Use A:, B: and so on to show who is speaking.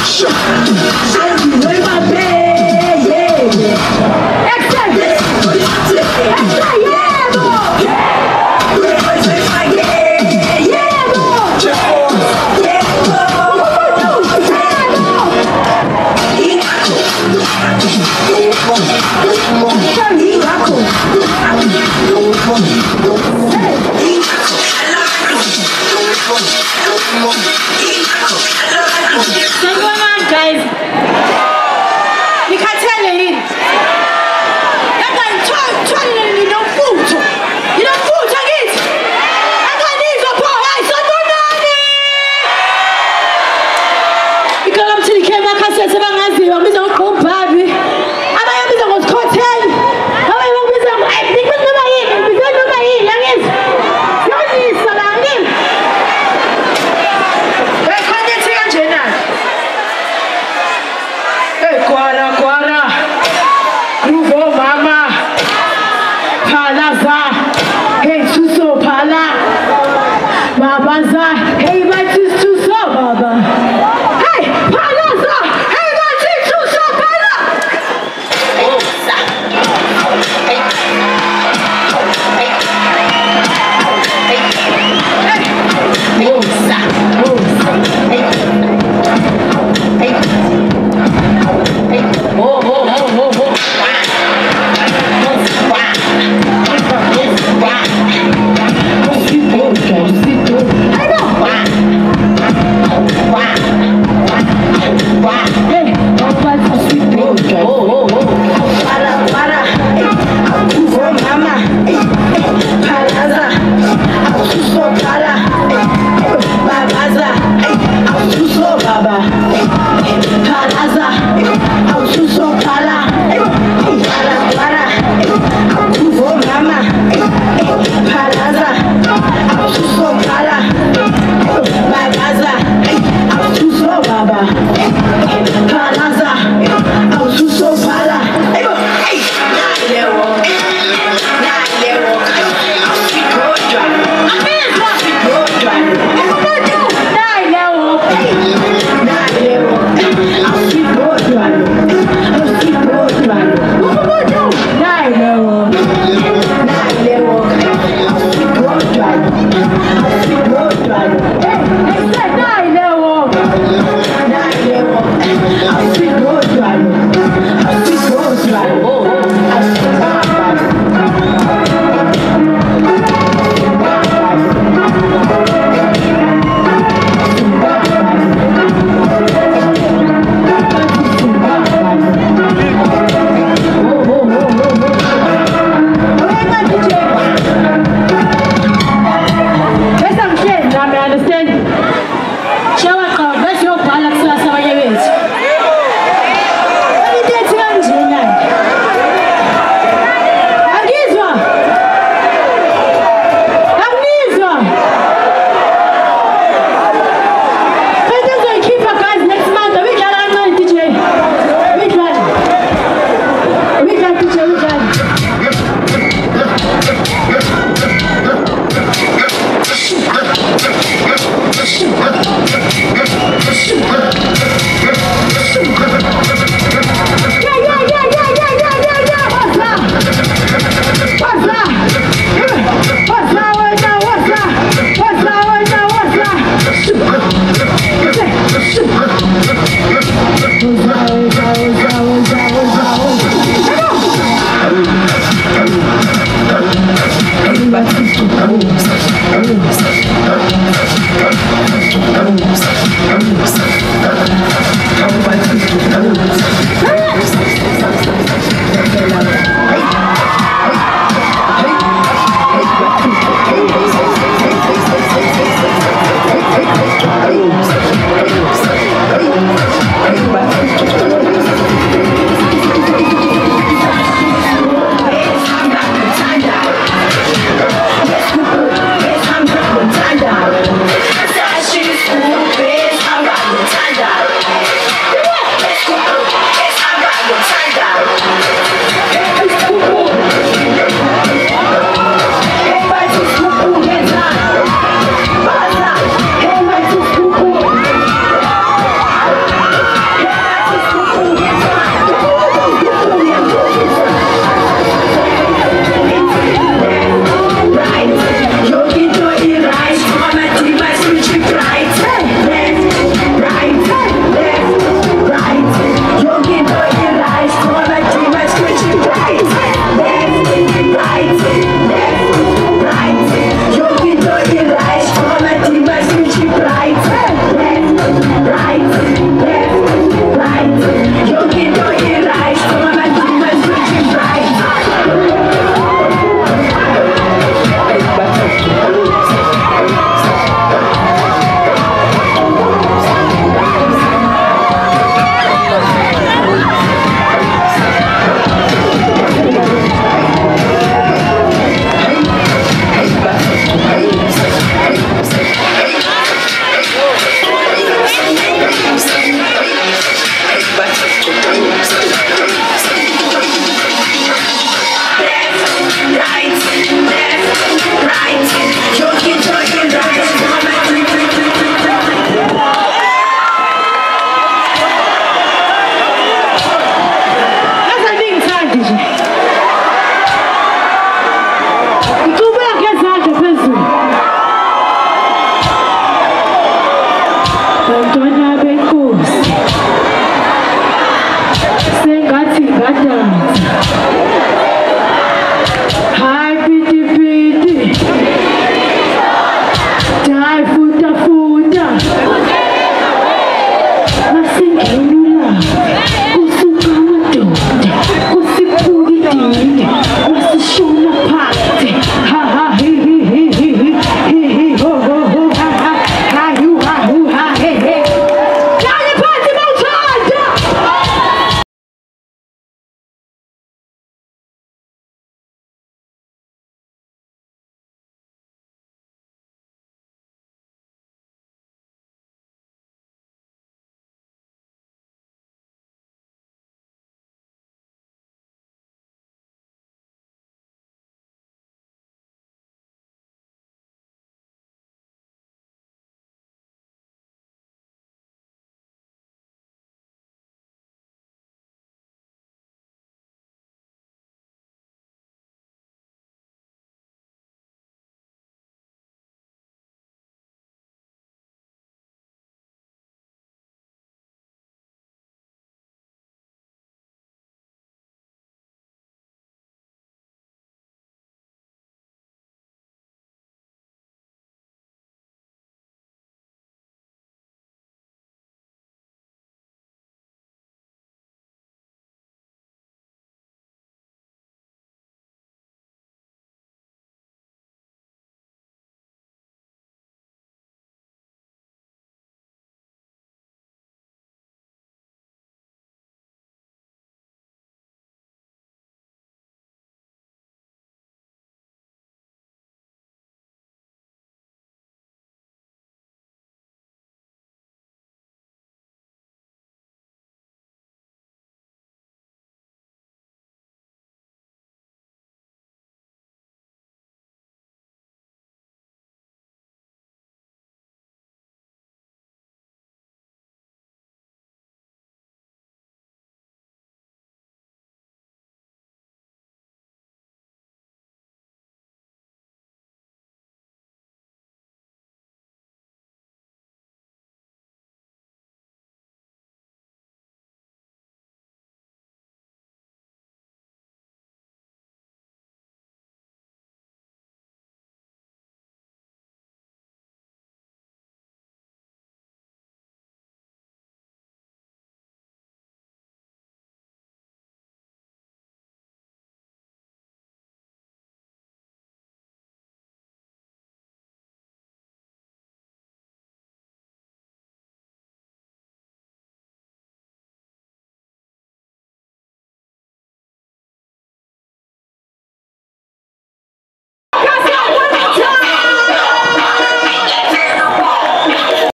A: Hey! Come on, guys. You can tell it. Kalaza